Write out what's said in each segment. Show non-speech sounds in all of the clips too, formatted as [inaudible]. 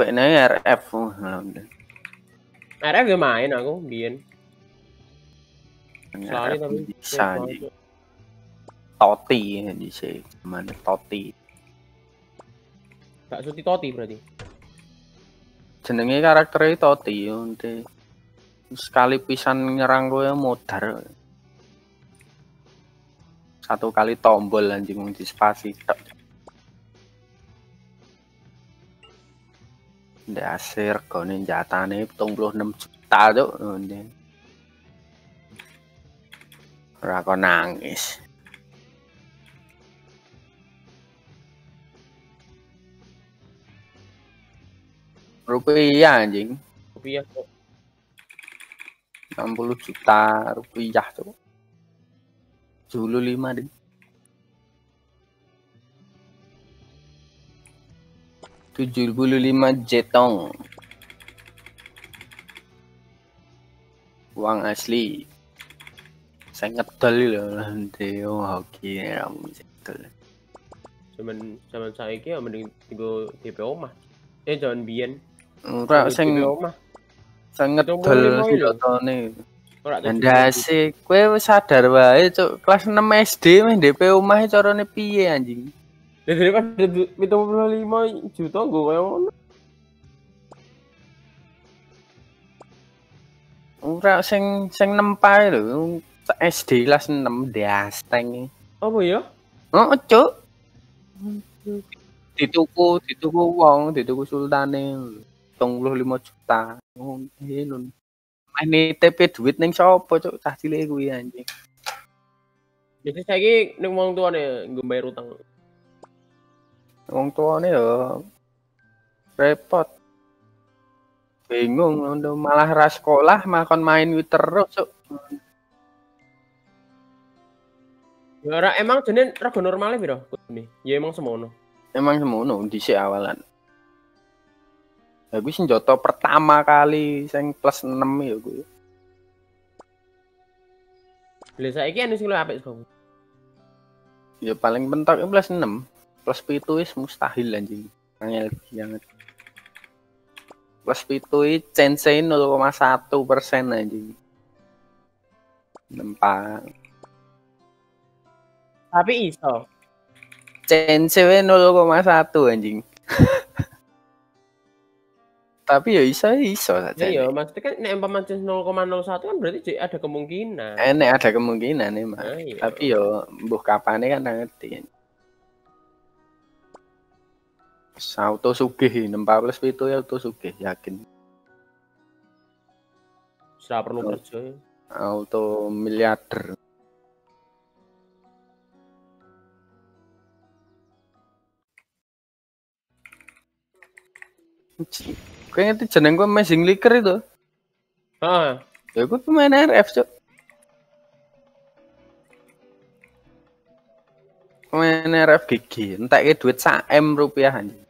Kayaknya RF. RF ya main aku, biyen. Soalnya tapi bisa anjing. Toti di sini. Mana Toti. Gak suti toti berarti. Jenenge karakternya Toti unte. Sekali pisan nyerang gue modar. Satu kali tombol anjing di spasi tok. Dasar regane jatane 76 juta cuk. Unte. Ora kok nangis. Rupiah anjing. Rupiah kok. 60 juta rupiah tuh. Dulu 5 deh. Tujuh puluh lima jetong. Uang asli. Saya ngedol loh nanti. Oh hoki ya ngedol. Zaman zaman saiki ya mending tigo DP omah. Eh jangan biyen. ora sing sing ngedol 25 lho. sejatane Ora tak Ndase, kowe wis sadar wae cuk. Kelas 6 SD meh DP omahe carane piye anjing Ya daripada du- 75 juta gue kayak ngono. ora sing sing nempai lho SD kelas 6 diasteng Apa ya? Oh, cuk. Dituku, dituku wong, dituku sultane 35 juta. Oh, ngono. Meh nitip duit ning sapa, cuk? Cah cilik kuwi anjing. Jadi saiki ning wong tuane nggo bayar utang. Wong tuane ya repot. Bingung, ngono malah ra sekolah, malah kon main wit terus, cuk. Ya ora emang jene rego normale piro? Ini. Ya emang semono. Emang semono dhisik awalan. Ya kuwi senjata pertama kali sing plus 6 ya kuwi. Lah saiki anu sing luwih apik kok. Ya paling mentok plus 6. Plus 7 wis mustahil anjing. Angel banget. Plus 7 i Sensei 0,1 persen anjing. Nempak. Tapi iso. Sensei 0,1 anjing. [laughs] Tapi ya iso iso saja. iya, maksudnya kan nek umpama 0,01 kan berarti ada kemungkinan. Enek ada kemungkinan emang. Nah, iya. Tapi yo mbuh kapane kan nggak ngerti. Auto sugih 6 plus 7 ya auto sugih yakin. Ora perlu kerja. ya. auto miliarder. Kayaknya itu jeneng gue Amazing Liquor itu. Ah, Ya gue pemain RF, Cok. Pemain RF gigi. Entah duit sa M rupiah anjing.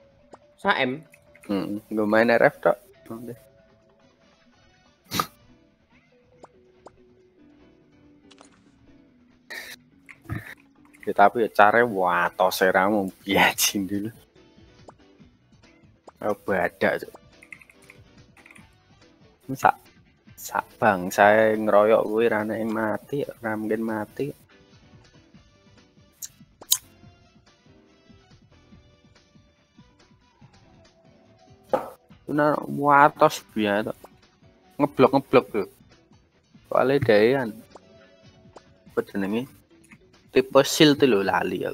Saem. Hmm, gue main RF, Cok. Udah. Ya, tapi ya cara wah tos ramu biajin dulu. Oh, badak. Sak sak bang saya ngeroyok gue rana yang mati, ora mungkin mati. Benar watos biasa. Ngeblok ngeblok lho. Soalnya dayan. Apa jenenge? Tipe tuh lho lali.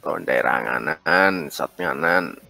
Ronde ranganan, satnyanan.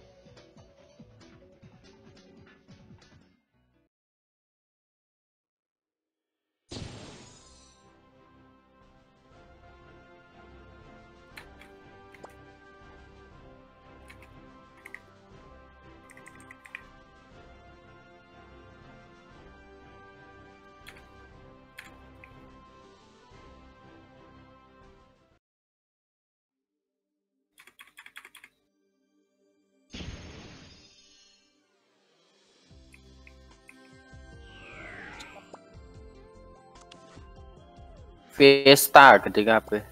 Fiesta gede kabeh.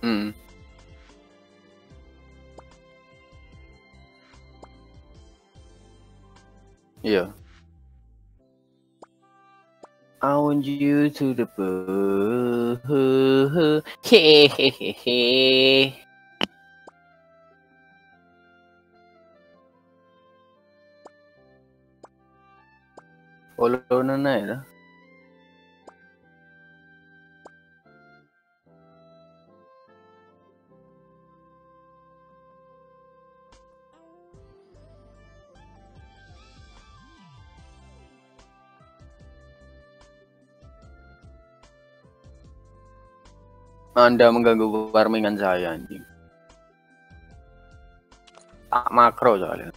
Hmm. Iya. I want you to the moon. Hehehe. Follow Anda mengganggu farmingan saya anjing. Tak makro soalnya.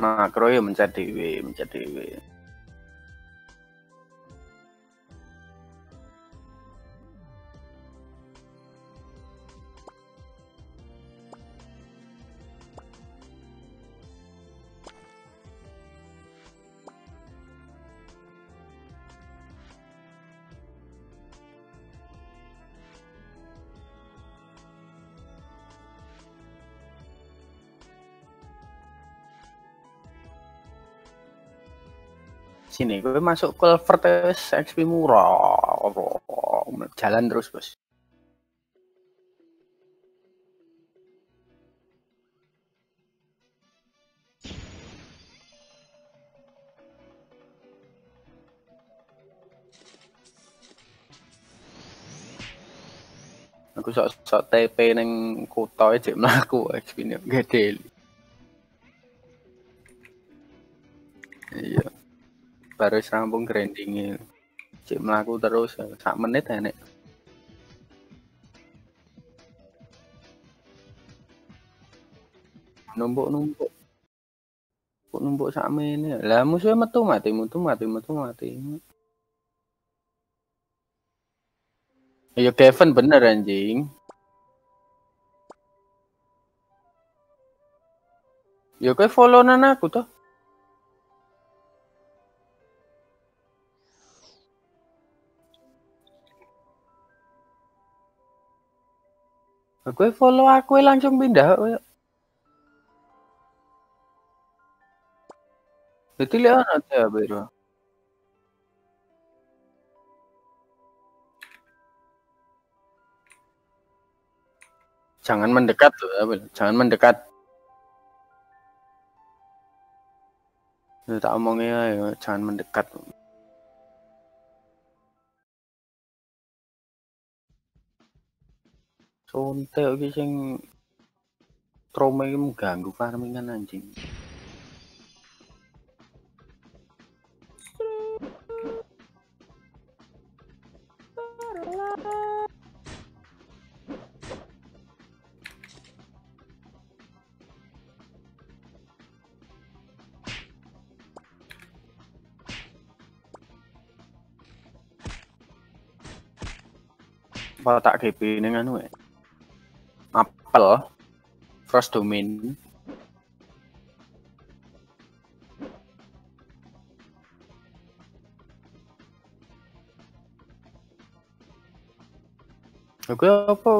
Makro ya mencet dewe, mencet dewe. Sini, gue masuk culvert wis XP murah. Jalan terus, Bos. Aku sok sok TP neng kota aja mlaku XP ne gede. Iya. Baru rampung grindingnya. Cik mlaku terus sak menit enek. Numpuk-numpuk. Kok numpuk sak menit. Lah musuhnya metu mati, metu mati, metu mati. Ya Kevin bener anjing. Ya kowe follow nan aku toh. Kowe follow aku langsung pindah. Jadi lihat nanti ya bro. Jangan mendekat apa? jangan mendekat. Tak omongnya ya, jangan mendekat. Sontek iki sing trauma iki mengganggu farmingan anjing. Apa tak GP ning anu? Apple cross domain. Oke apa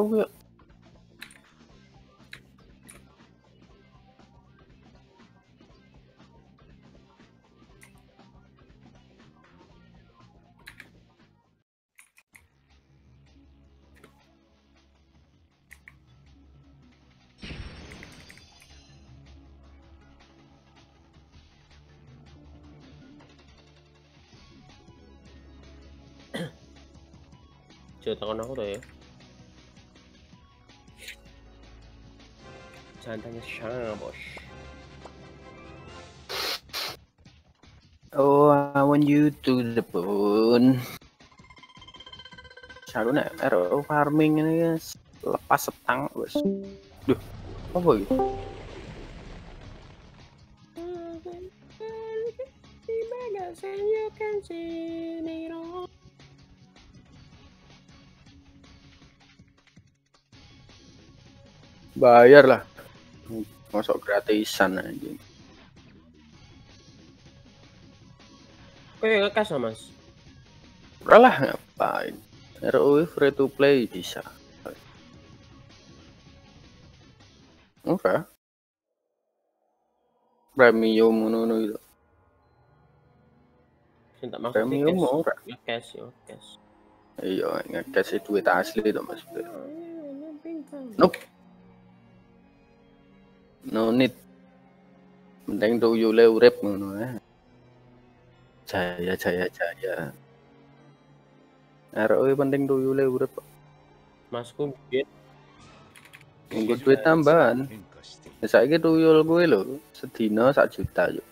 tangan aku tuh ya. Jangan tanya sana bos. Oh, I want you to the bone. Selalu RO farming ini lepas setang bos. Duh, apa gitu? Bayar lah. Masuk gratisan anjing. Kowe ngekas ah, Mas. Kalah ngapain? ROE free to play bisa. Oke. Premium ngono itu. Sing tak maksud Premium cash. ora. Ngekas yo, cash. Iya, ngekasih duit asli to Mas. Nope. No need. Penting tuyule urip ngono ya. Jaya jaya jaya. ROE penting tuyule urip. Masku biyen Nggo duit tambahan. Saiki tuyul gue lho, sedina sak juta yo.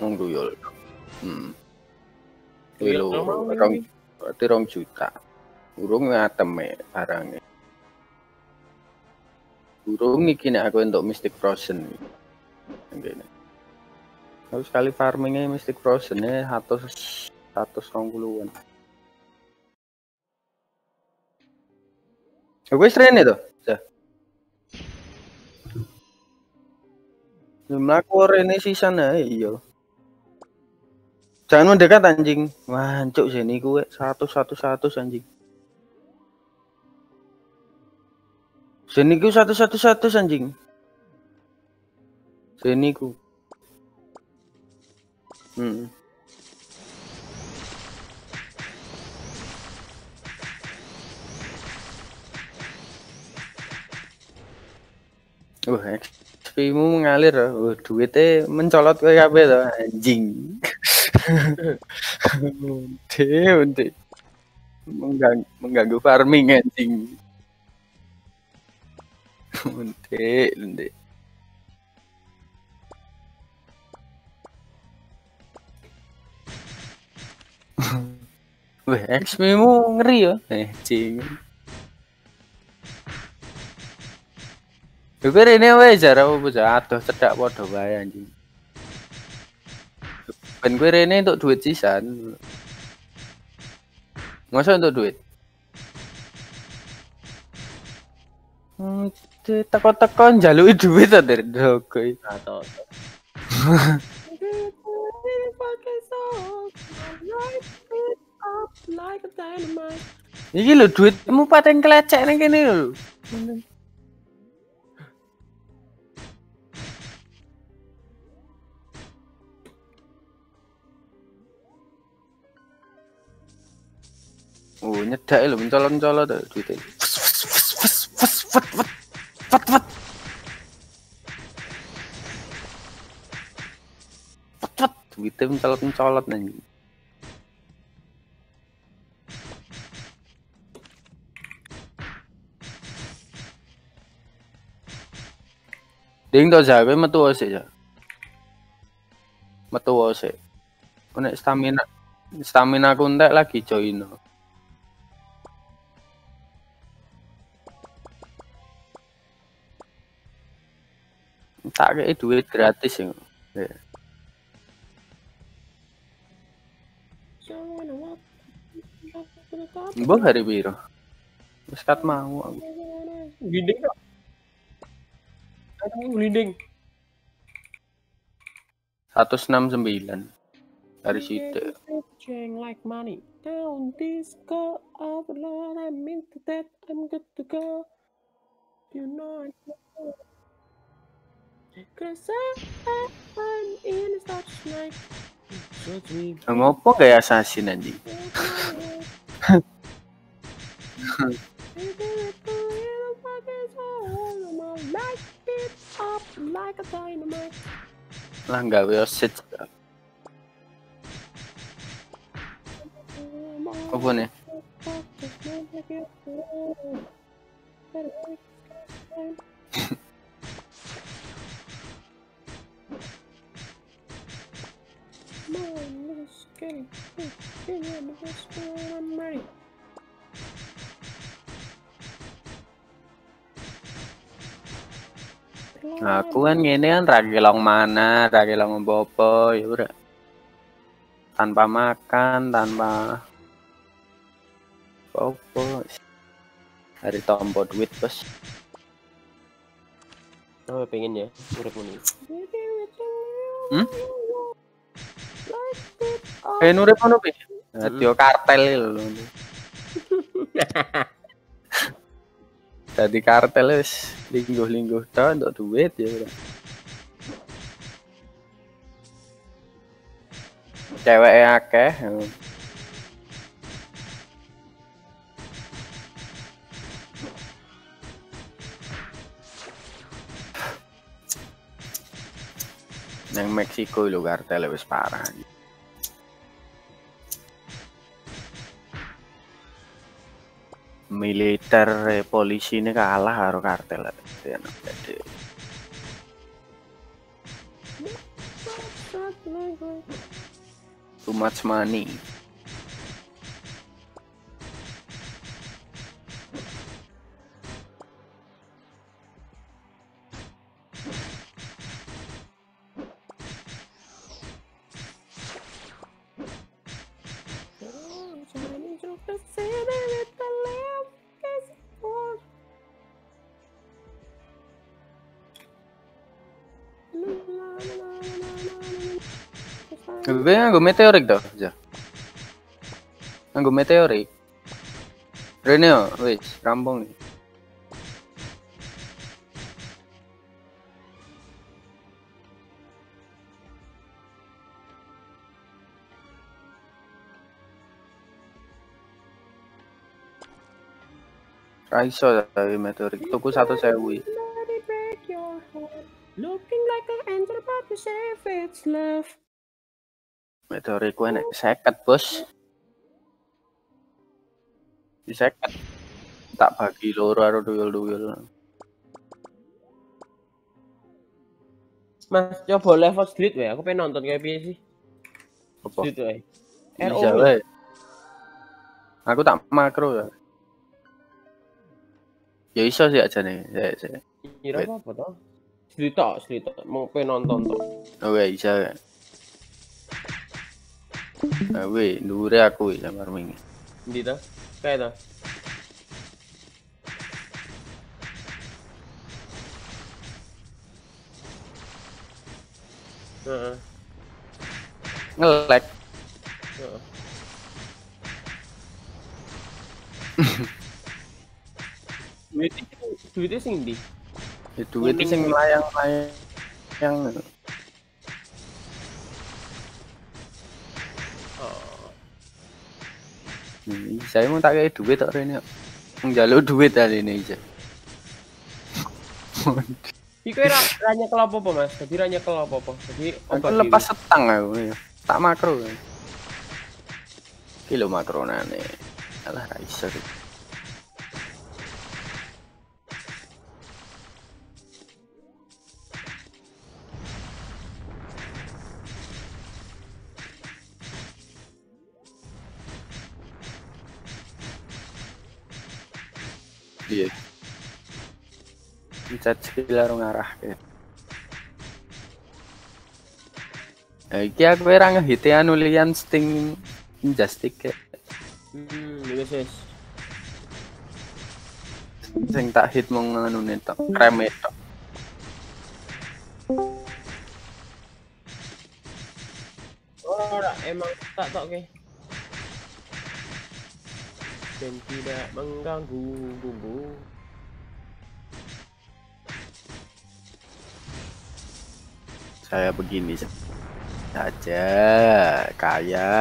Mong tuyul. Hmm. Kuwi Tuyul rong berarti rong juta. Urung ngateme barangnya. Urung iki nek aku untuk Mystic Frozen. Ngene. Aku sekali farmingnya Mystic Frozen ya 100 120-an. Gue rene tuh. Cah. Jumlah core ini sisa ae iya. Jangan mendekat anjing. Wancuk sini gue satu satu satu anjing. Sini gue satu satu satu anjing. Sini ku. Hmm. Wah, XP-mu mengalir. Wah, duitnya mencolot kayak kabeh to, anjing. [laughs] Unte, unte. Mengganggu, mengganggu farming anjing. Unte, unte. Wah, XP-mu ngeri ya. Anjing. Iku rene wae jar apa bocah adoh cedak padha wae anjing. Ben kowe rene untuk duit sisan. Masa untuk duit? Hmm, teko-teko njaluki duit ta dari dogo. atau Iki lho duitmu pating kelecek ning kene lho. Oh, nyedak lho mencolot-mencolot tuh duitnya. Fus, fus, fus, fus, fus, fut, fut. Fut, fut. Duitnya mencolot-mencolot nanti. Ding to jabe metu ose ya. Metu ose. Nek stamina stamina aku entek lagi join. Tak kayak duit gratis ya. Mbah hari biru. Wis kat mau aku. Glinding kok. Aku glinding. 169 dari situ. Like money down disco of Lord I'm into that I'm good to go you know I know Cause I'm in such night. Ngopo kayak assassin anjing? [laughs] like a dynamite Aku kan ngene kan ra kelong mana, ra kelong apa ya udah. Tanpa makan, tanpa apa Hari tombo duit bos. Oh, pengen ya, urip ini. Hmm? Eh nurip ono pi. Dadi kartel lho. [laughs] Dadi kartel wis lingguh-lingguh to untuk duit ya. bro. Cewek akeh. Nang Meksiko lho kartel wis parah. militer eh, polisi ini kalah karo kartel jadi too much money gue nganggo meteorik tuh aja nganggo meteorik. Rene yo wis rampung nih. Raiso tapi meteorik. Tuku satu sewu. Looking like an angel but you if it's love. Meteorik gue nek seket bos di seket tak bagi loro karo duyul-duyul Mas, coba level street wae. Aku pengen nonton kayak piye sih. apa Street wae. bisa wae aku tak makro ya ya iso sih aja nih ya, ya. Kira apa apa toh? Street tok, street tok. Mau pengen nonton tok. Oke, bisa ya. Nah, weh, dhuwure aku wingi. Ndi toh? Kayak toh. Heeh, Ngelek. duitnya sing? Ya duit itu sing melayang-layang. Saya mau tak kayak duit tak rene. Njaluk duit kali ini aja. [laughs] Iku ra ra nyekel apa-apa, Mas. Jadi ra nyekel apa-apa. Jadi obat lepas setang aku ya. Tak makro. ya. Kilo makro nane. Alah ra iso. Iya. Pencet skill karo ngarah ya. Eh, iki aku ora ngehite anu lian sting Injustice ya. Hmm, wis wis. Sing tak hit mong anu netok, krem itu. Ora, emang tak tok ke. Dan tidak mengganggu bumbu. Saya begini saja kaya.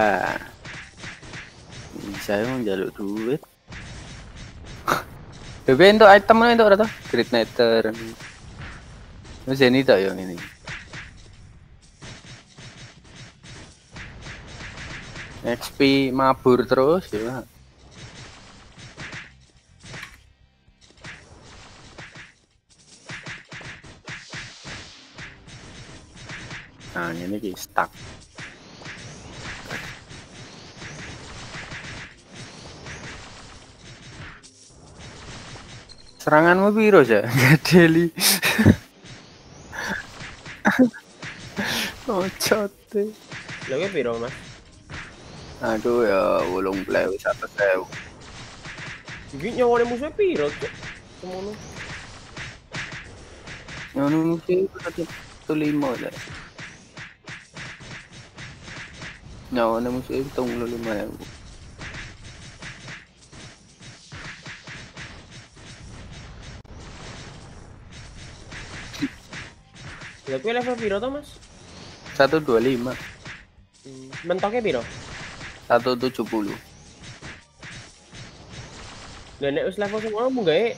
Saya mau jaluk duit. [laughs] Tapi untuk item mana itu ada Great Nether. Mas ini tak yang ini. XP mabur terus ya. Nah, ini ki stuck. Seranganmu biru ya? Gak deli. [laughs] oh, cote. Lha kuwi piro, Mas? Aduh ya, ulung play satu sewu. Iki nyawane musuh piro, Cuk? Semono. Satu satu lima lah. Na musuh itu tong lima ya. Ya kuwi level piro to, Mas? Satu dua lima, Hmm, Mentoknya piro? satu tujuh puluh. Lah nek wis level semono mung gawe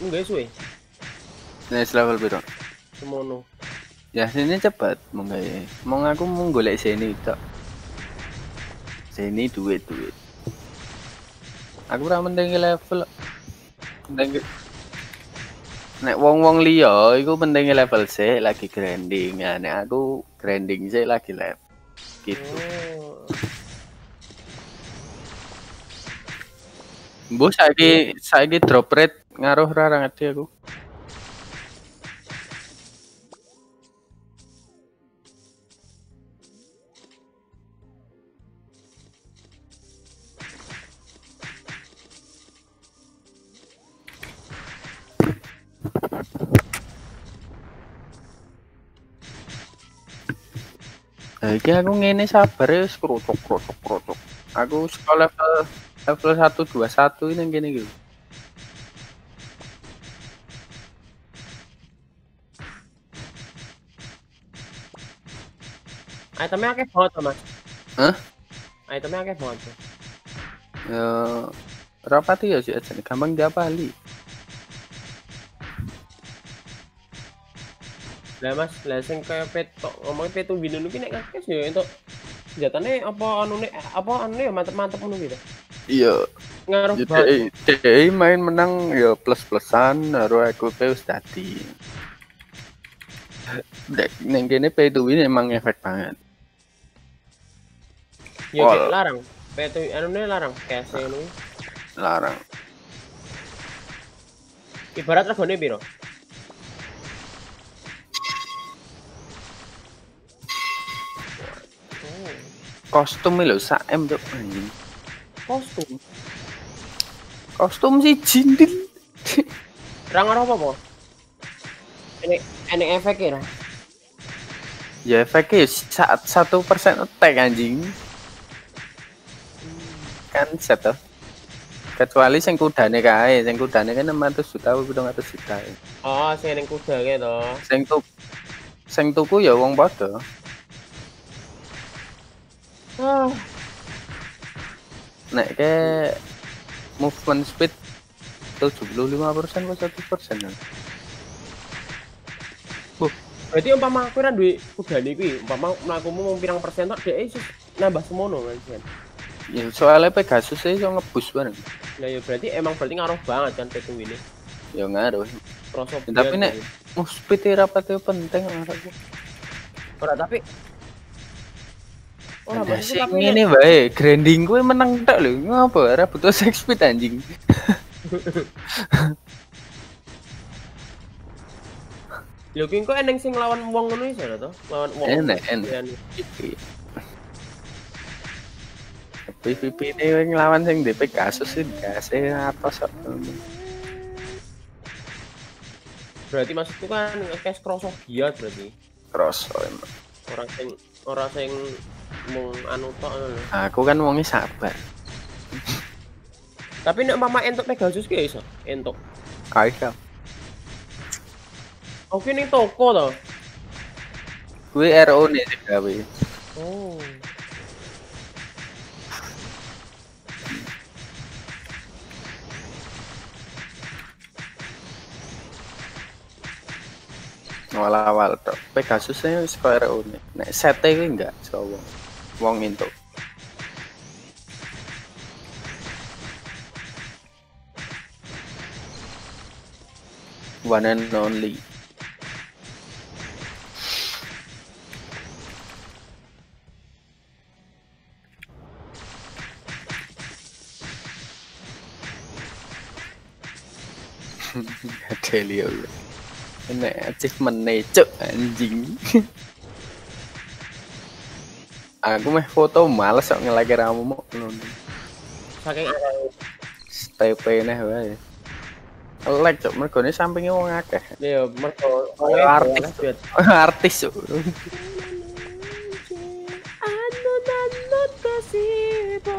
mung gawe suwe Nah, level biro. semono. Ya sini cepat mau gaya. Mau aku mau golek sini tok. Sini duit duit. Aku ora penting level. Penting Nek wong-wong liya iku penting level C lagi grinding. Ya, nek aku grinding C lagi level. Gitu. Oh. Bu saiki saiki drop rate ngaruh ora ngerti aku. Nah, iki aku ngene sabar ya wis krotok krotok krotok. Aku sekolah level level 121 ini gini gitu. Itemnya akeh banget Mas. Hah? Itemnya akeh banget. Ya rapati ya sih gampang diapali. Lah Mas, lah sing kaya petok ngomongin petu binu iki nek kakek ya entuk senjatane apa anune apa anune ya mantep-mantep ngono gitu. Iya, Ngaruh jadi banget. DI main menang ya plus-plusan baru aku pe wis dadi. Dek ning kene pay to win emang efek banget. Ya kayak larang. Petu anune larang cash ngono. kuwi. Larang. Ibarat regane piro? Kostum lho sak M tuh anjing. kostum. Kostum si jindil. Ra apa, Po? Ini ini efeknya ra. ya efeknya saat satu persen attack anjing. Kan set tuh. Kecuali sing kudane kae, sing kudane kan 600 juta apa 700 juta. Oh, sing ning kuda kae to. Sing tuku sing tuku ya wong padha. Ah, Nek ke movement speed 75% atau 1% kan? berarti umpama kowe ra duwe kudane kuwi, umpama mlakumu mau pirang persen tok dhek iso nambah semono kan. Ya soalnya Pegasus iso ngebus bareng. Nah, ya berarti emang berarti ngaruh banget kan petu ini. Ya ngaruh. Kroso Ya, tapi nek- speed e rapatnya penting menurutku. ora tapi Ora sing ngene wae, grinding gue menang tok lho. Ngapa ora butuh [laughs] sex speed anjing. Lho ki kok eneng sing lawan wong ngono iso to? Lawan wong. Enek, enek. PVP ini ngelawan sing DP kasus sih dikasih apa sok. Berarti maksudku kan cash kroso giat berarti. Cross emang. Orang sing ora sing mung anu tok ngono. Aku kan wongnya sabar. Tapi nek mama entuk Pegasus ki ya iso, entuk. Kaiso. Oke ning toko to. Gue RO nih sih gawe. Oh. Awal-awal tok. Pegasusnya wis kok RO nih. Nek sete gue enggak so wong. Wong itu. One and only. Delio. Ini achievement nih, cuk anjing. Aku meh foto males kok ngelagi ramu mau Saking STP nih wae. Like cuk mergo ini sampingnya wong akeh. ya mergo Artis. Artis. [laughs]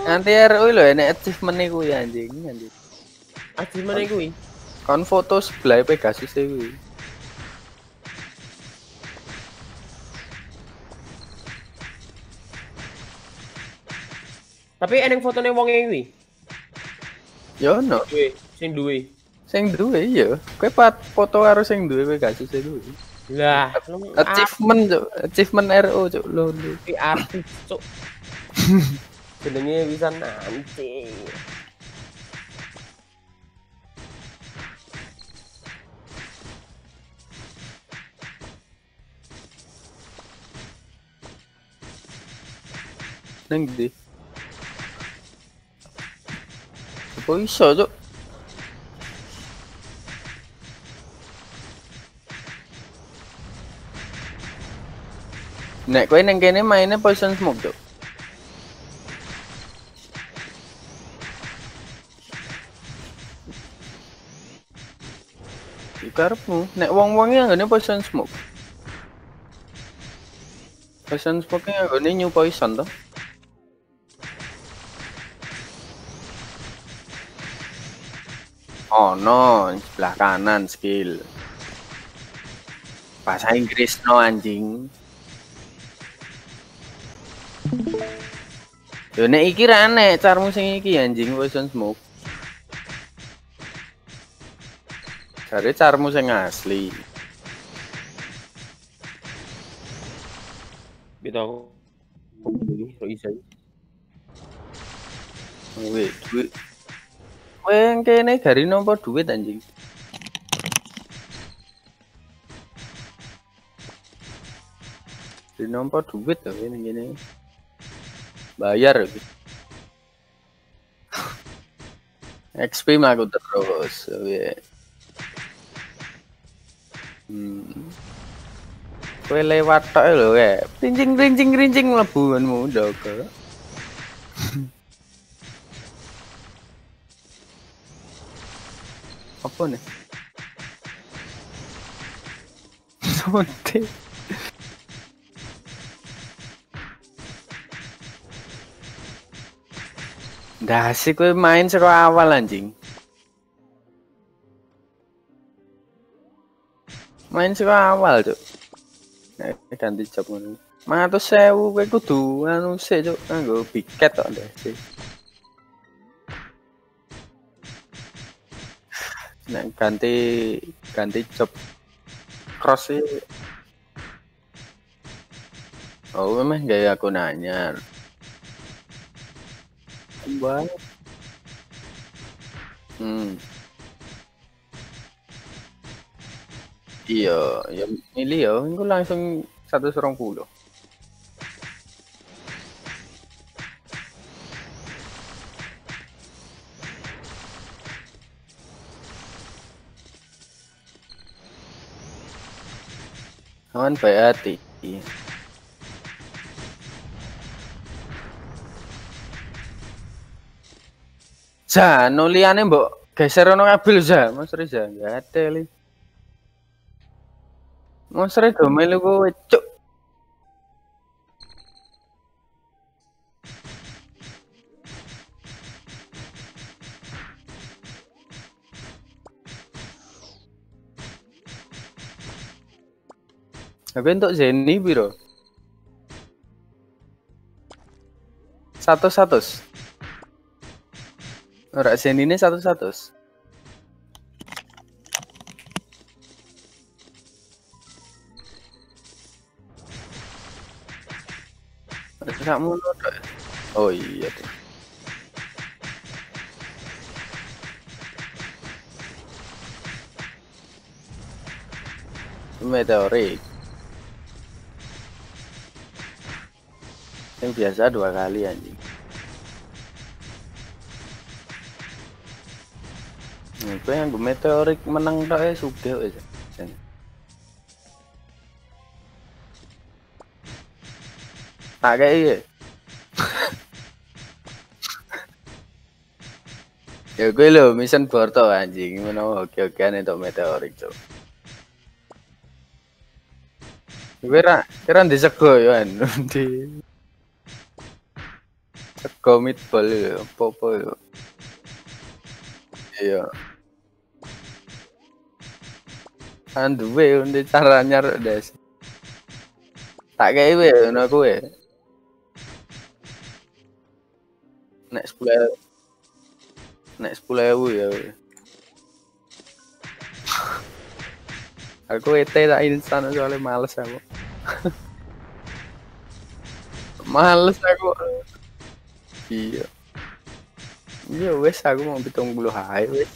Nanti RO lho enek achievement iku ya anjing anjing. Achievement kuwi. Kon foto sebelah Pegasus iku. Tapi eneng fotone wong e kuwi. Yo no. Duwe, sing duwe. Sing duwe ya. Kowe pat foto karo sing duwe Pegasus iku. Lah, lu Achievement cuk, achievement RO cuk lho. arti artis, cuk. [laughs] Jenenge bisa nanti. Nang ndi? Apa iso cuk? Nek kowe nang kene mainnya poison smoke. Iku karepmu. Nek wong-wonge anggone poison smoke. Poison smoke anggone new poison to. Oh no, sebelah kanan skill. Bahasa Inggris no anjing. Yo nek iki ra nek carmu sing iki anjing poison smoke. Cari carmu sing asli. Gitu aku. Wih, duit. Kowe yang kene gari nomor duit anjing. Di nomor duit tuh ini gini. Bayar gitu. XP aku terus. ya. Hmm. Kowe lewat tok lho, ya. Rincing rincing rincing mlebuanmu ndok. Apa nih? Sonte. Dah sih kowe main saka awal anjing. Main saka awal, Cuk. Nek ganti job ngono. Matus sewu kowe kudu anu sik, Cuk, tok ndek sih. Nek ganti ganti job cross sih. Oh, memang gaya aku nanya. Bang. Hmm. Iya, ya milih ya, engko langsung 120. Aman baik hati. Za, no liane mbok geser ono kabel za, Mas Reza, enggak ada li. Mas Reza melu kowe cuk. Tapi untuk Zeni biro. Satu satu. Ora Zeni ini satu satu. Kamu Oh iya tuh. Meteorik. Yang biasa dua kali anjing. Nah, gue yang meteorik menang tok ya sugih wis. Tak kayak iya. [laughs] ya gue lo mission Borto anjing mana oke oke ane untuk meteorik cok. Gue ra kira di sego ya [laughs] di Go meatball ya, apa-apa ya. Iya. Kan duwe untuk cara nyaruk des. Tak kayak we ngono kuwe. Nek 10 Nek 10.000 ya. we. [laughs] Aku ET tak instan soalnya males aku. [laughs] males aku. Iya. Iya wes aku mau pitung puluh hai wes.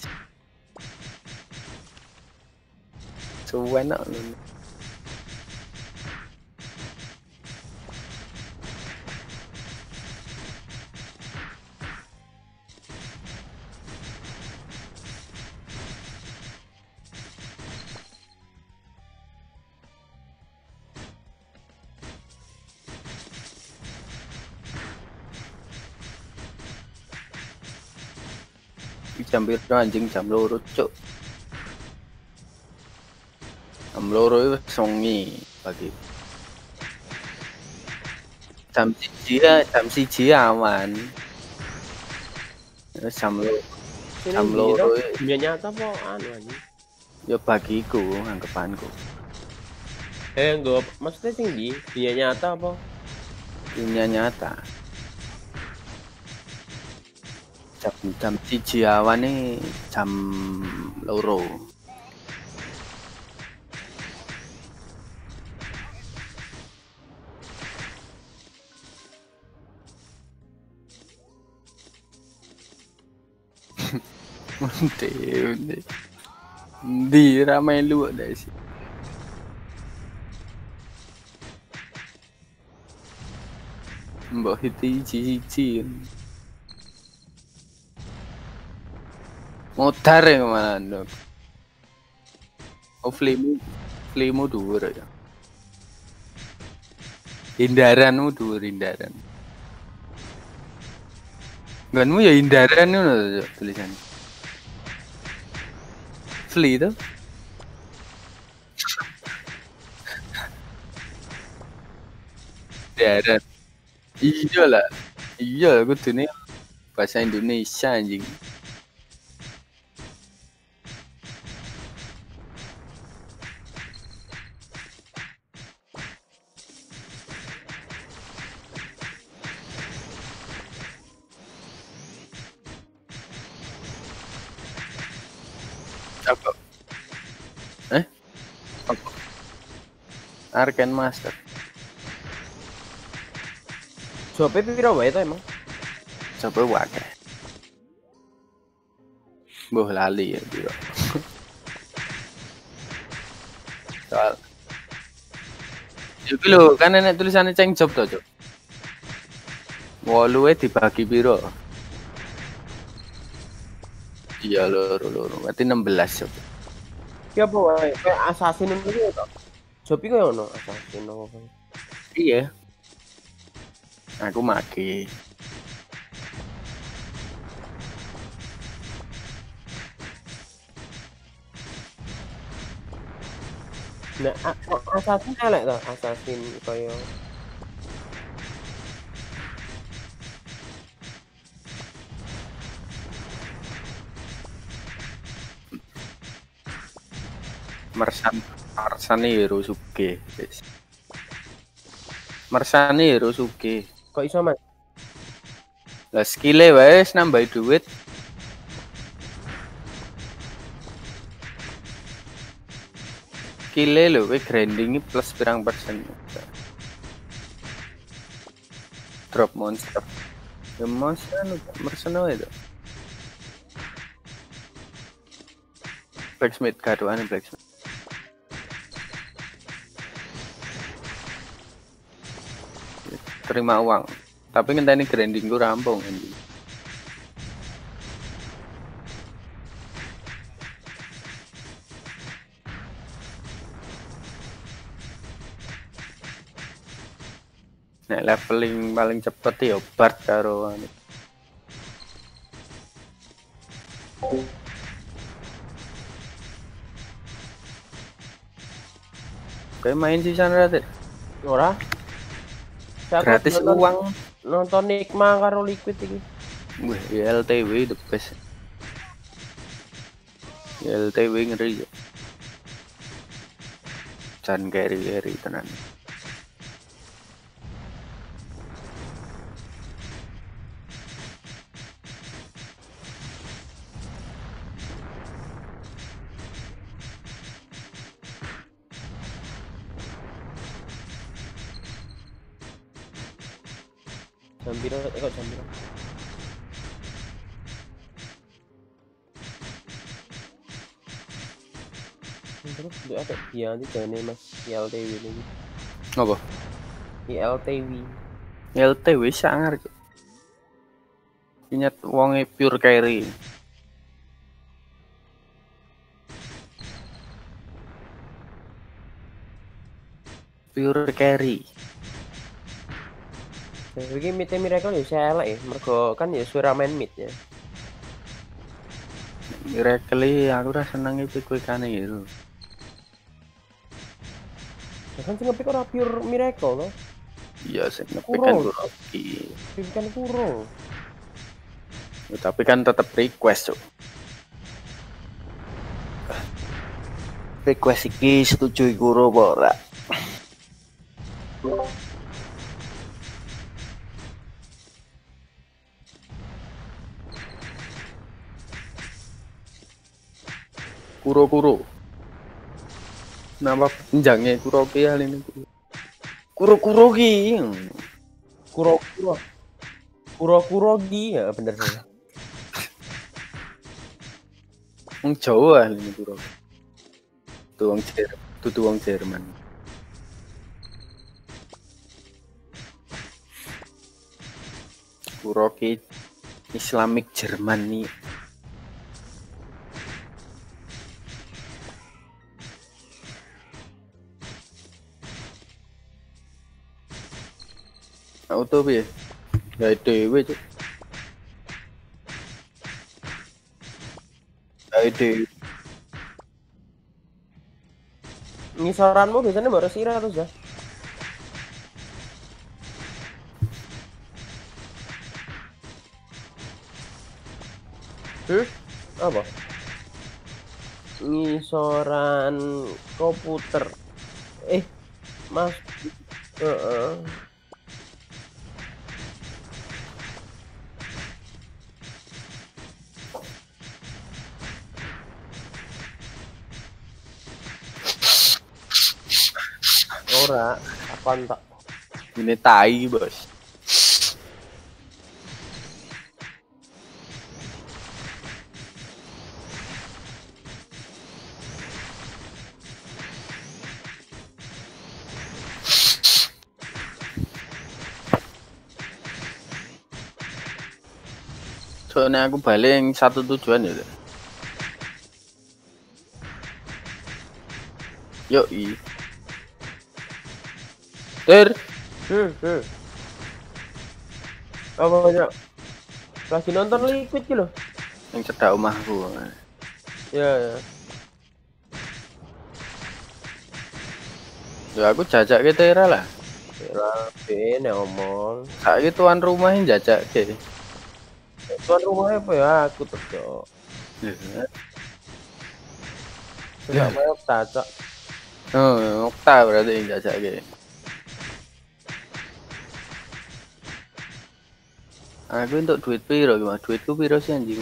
Suwen nak. Jam piro anjing jam loro cuk jam loro itu songi pagi jam siji ya jam siji aman Terus jam loro Jam loro, dunia nyata apa anu anjing? ya bagiku anggapanku Eh, enggak, maksudnya tinggi, dunia nyata apa? dunia nyata jam jam siji awan nih jam loro [laughs] Munti, munti. Di ramai lu ada sih. Mbok hiti hiji-hiji. Mutar ya ke mana dok? Oh flame flame dhuwur ya. Hindaranmu dhuwur hindaran. Ganmu ya hindaran ngono to, tulisan. Flee to. Hindaran. Iya lah. Iya, aku tuh bahasa Indonesia anjing. Apa? Eh? Apa? Arcane Master. Sope piro wae to emang? Coba wae. Mbah lali ya biro. [laughs] Soal Iki lho, kan enek tulisannya ceng job to, Cuk. Wolu e dibagi piro? Iya loro loro, berarti 16 job. Ki apa wae? Kayak assassin itu ya to. Sopi koyo ono assassin apa. Iya. Aku maki. Nah, assassin elek to, assassin koyo Mersan Mersane hero suge. Mersane hero suge. kok iso mas? Lah skillnya wae wis nambahi duit. Skillnya lho, we grindingnya plus pirang persen. Drop monster. Ya monster anu mersen wae to. Blacksmith gaduhan blacksmith. Terima uang. Tapi ngenteni grinding gue rampung anjing. Nek leveling paling cepet ya Bard karo. Kayak main sih Rat. Ora. Gratis nonton- uang. nonton Nikma karo Liquid iki. Wih, LTW the best. LTW ngeri ya. Jan carry carry tenan. Terus dia ada dia nanti jangan mas ILTW ini. Apa? ILTW. LTW sangar. Cuk. Ingat wonge pure carry. Pure carry. Iki mid Miracle ya saya elek ya, mergo kan ya suara main mid ya. Miracle aku ora seneng itu kuwi kane gitu. Ya kan sing ngepick ora pure Miracle loh. Iya, sing ngepick kan. Kuroki. Pick kan kurang. Ya, tapi kan tetap request, Cuk. Request iki setuju Kuro apa ora? Kuro-kuro. Nama penjangnya kuro ki hal ini. Ki. Kuro kuro. Kuro kuro gi ya bener bener. Wong Jawa hal ini kuro. Tuang Jerman. Itu tuang Jerman. Kuro ki Islamic Germany. Auto piye? Ya dhewe, Cuk. Ya dhewe. Ngisoranmu biasanya baru sira terus ya. Hmm? Apa? Ngisoran komputer. Eh, Mas. Heeh. Ora, apa entak? Ini tai, Bos. Soalnya aku balik satu tujuan ya. Yuk. Ter, Hmm, hmm. Apa banyak? Lagi nonton liquid gitu loh. yang cedak omahku. Ya, ya. Ya aku jajak ke Tera lah. Rapi, nih omong. Saiki tuan rumah yang jajak ke. Tuan rumahnya apa ya? Aku tuh, Cok. Tidak mau tacak. Oh, Okta berarti yang jajak ke. Aku untuk duit piro gimana? Duitku piro sih anjing?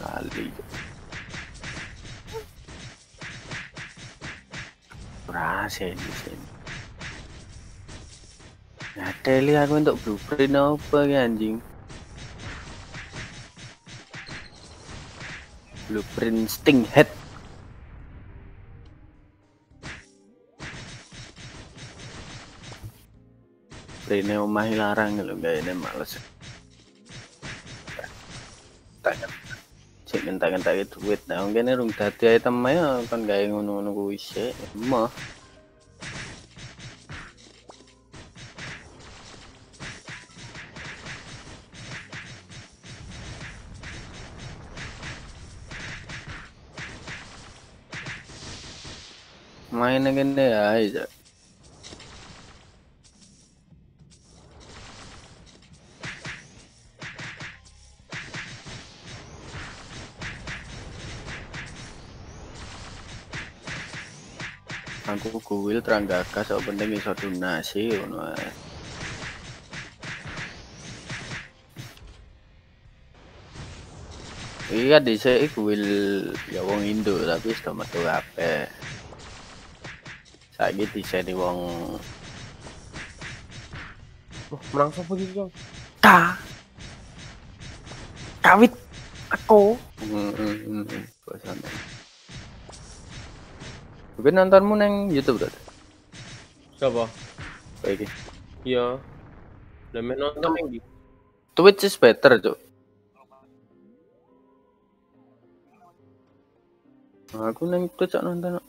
Kali. Berhasil di sini. Aku untuk blueprint apa ya anjing? Blueprint Stinghead. Rene omah larang lho gayane males. Tanya. Cek ngentak-ngentak duit. Nah, kene rung dadi item ae kan gawe ngono-ngono kuwi sik. Emoh. Main kene ae. Cak. Aku kuwil teranggagas kok penting iso donasi ngono ae. Iya dhisik kuwil ya wong Indo tapi sudah metu kabeh. Saiki diseni wong Wah, menang sapa iki, Kang? K. Kawit aku. Mungkin nontonmu neng YouTube tuh. Siapa? Kayak. Iya. Lah mek nonton ning ndi? Twitch is better, Cuk. Aku neng Twitch nonton.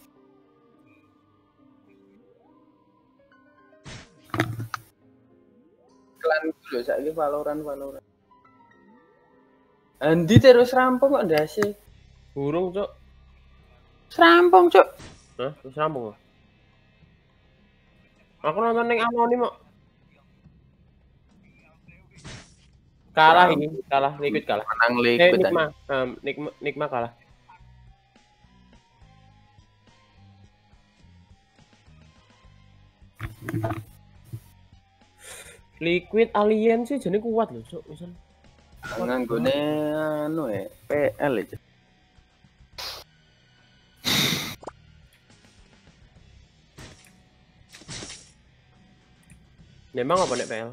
Klan lho saiki Valorant Valorant. Andi terus rampung kok ndase. Burung, Cuk. Rampung, Cuk. Hah? Wis rampung. Aku nonton ning anonim kok. Kalah ini, kalah, liquid kalah. Menang Eh, liquid. Nikma, em, Nikma, Nikma kalah. Liquid alien sih jadi kuat loh, Cuk. Misal. Nganggone anu ya, PL itu. Memang apa nek PL?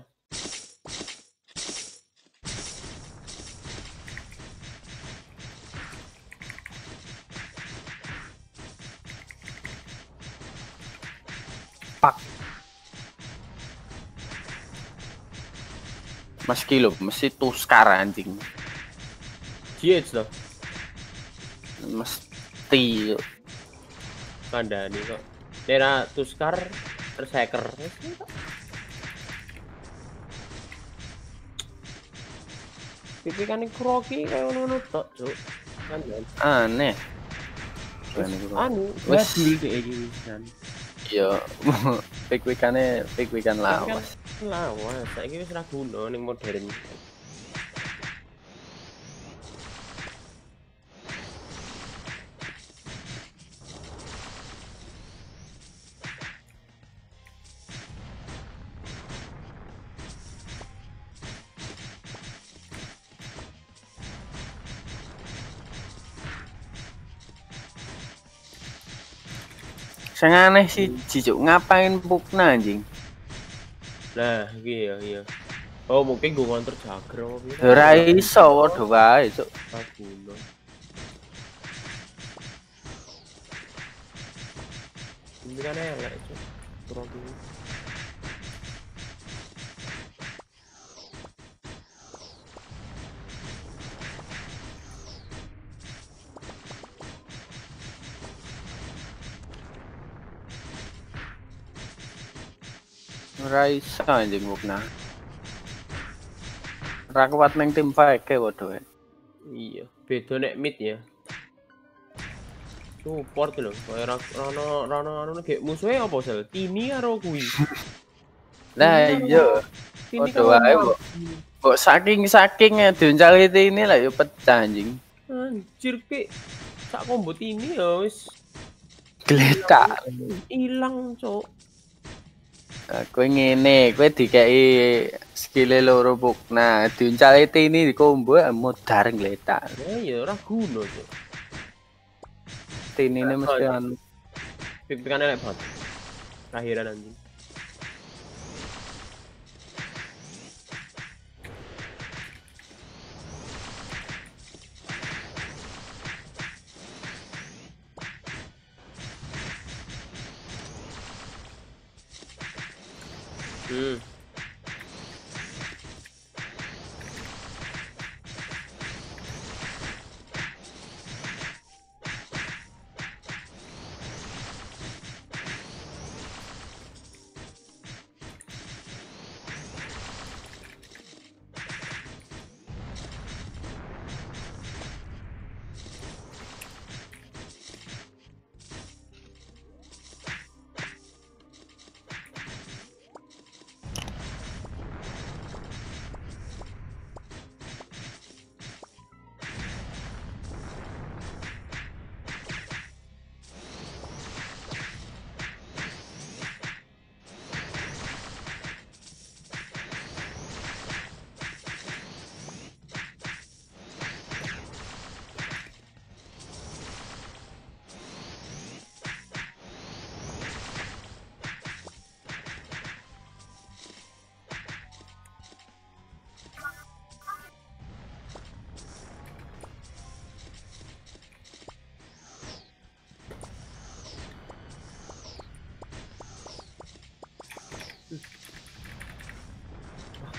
Meski lo, mesti tuskar anjing. GH loh. Mesti. Kandani kok. Nera Tuskar terus hacker. Kan kroki kayak ngono tok, Cuk. Aneh. Anu, Wes. babil kayak gini kan. Iya, [laughs] pick weekend lawas. Lawas, saiki wis ra guna ning modern. Sing aneh sih Cicuk ngapain pukna anjing. Nah, iki ya, iya. Oh, mungkin gue ngonter jager apa piye. Ora iso waduh wae, Cuk. Ini kan elek, Cuk. Ora iso anjing pukna. Ora kuat neng tim fake waduh. wae. Iya, beda nek mid ya. Support lho, kaya ra rono rono anu kayak musuhnya apa sel? Tini karo kuwi. [laughs] Lah iya, Tini Waduh wae, kok. saking-saking ya diuncali ini lah ya pecah anjing. Anjir ki. Sak combo Tini ya wis Geletak. ilang, Cuk. Kowe ngene, kowe dikei skile loro pukna, diuncali ini di combo modar geletak. Ya ya ora guna, Cuk. Ini mesti anu. Pik-pikan elek banget. Akhiran anjing. Hmm.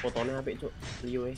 Fotonya apik cuk. E